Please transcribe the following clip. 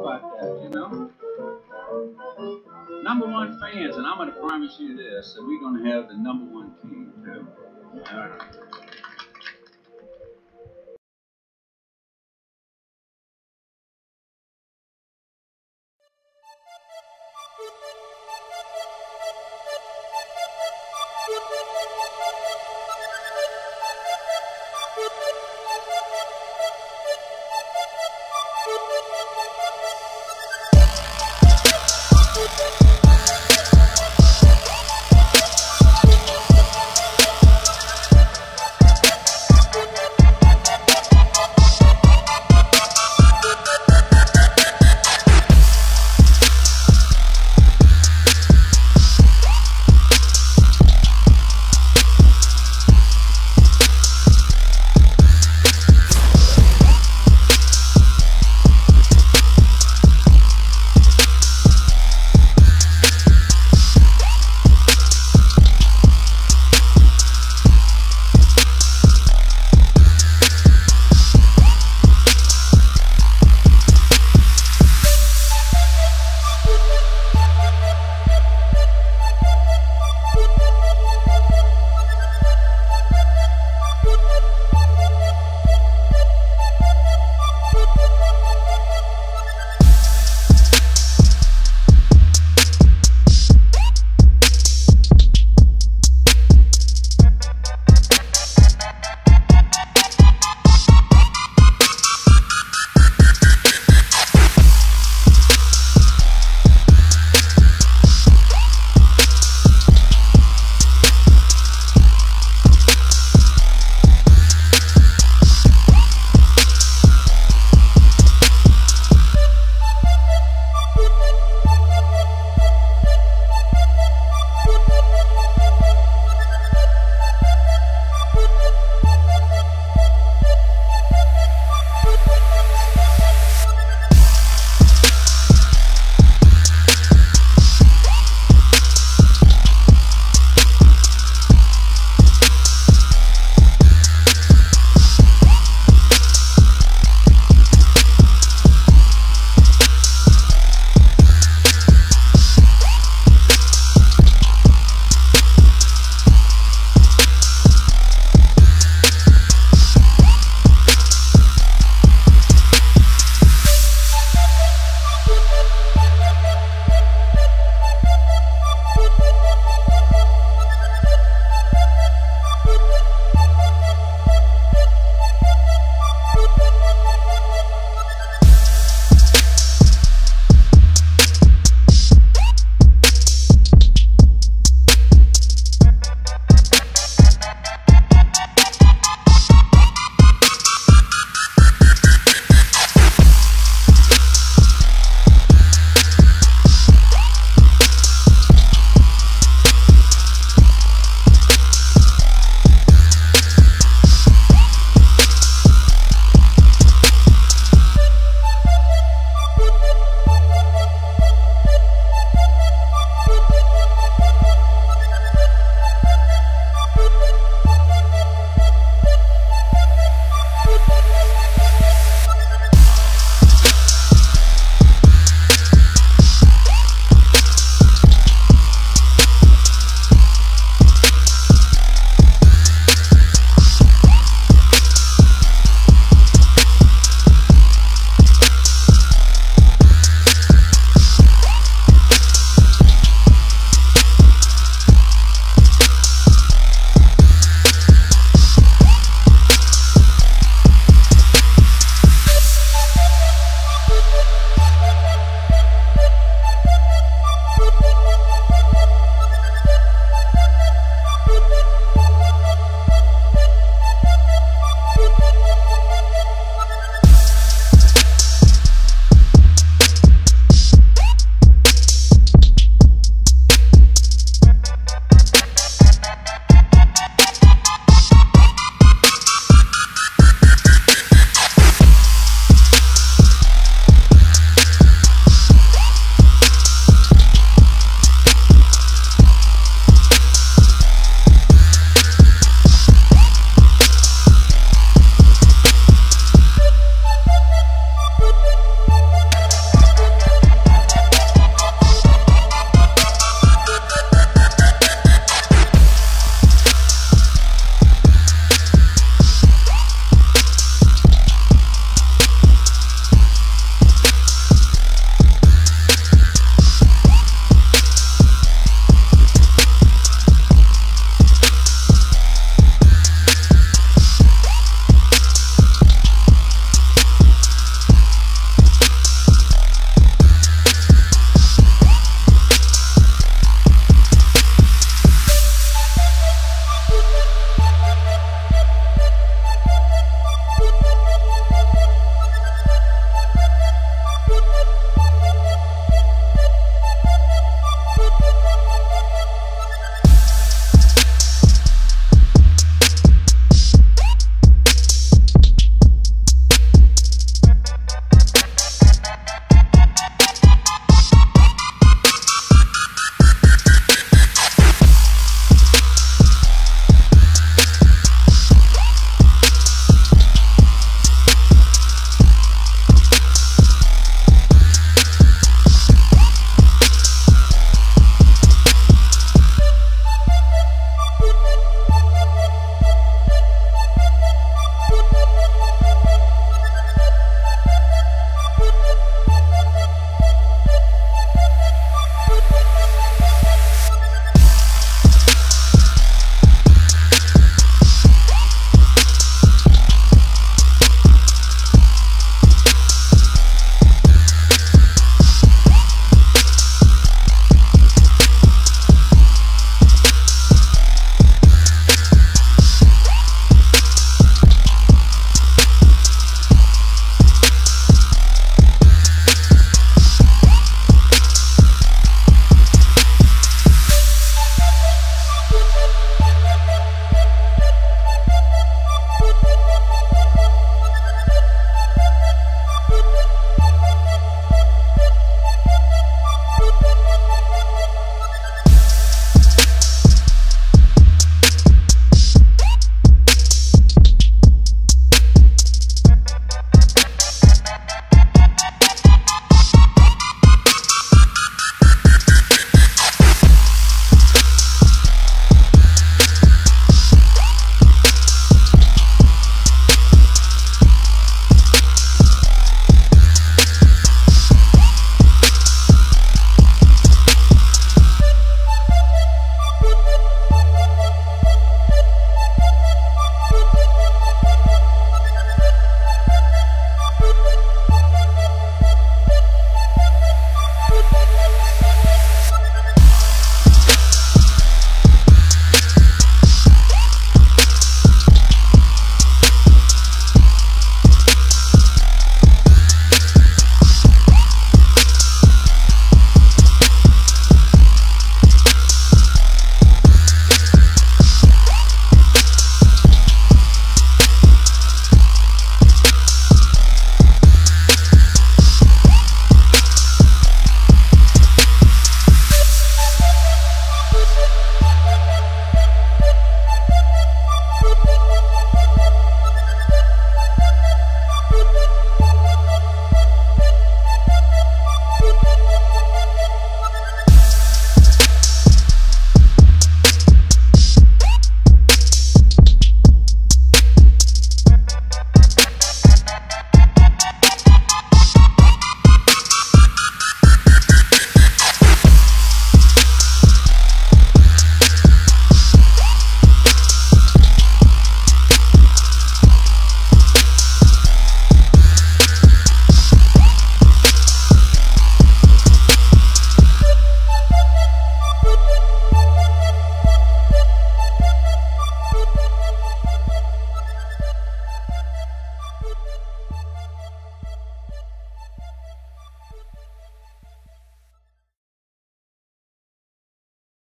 about that, you know? Number one fans, and I'm going to promise you this, that we're going to have the number one team, too. All right.